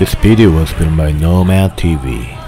This video was filmed by Nomad TV.